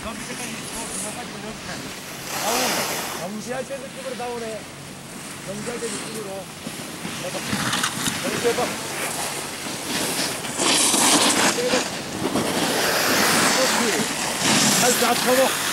감제할 때 느낌으로 나오 네. 경제할 때 느낌으 로. 해 봐. 경제해 봐. 그 렇. 다앞서 고.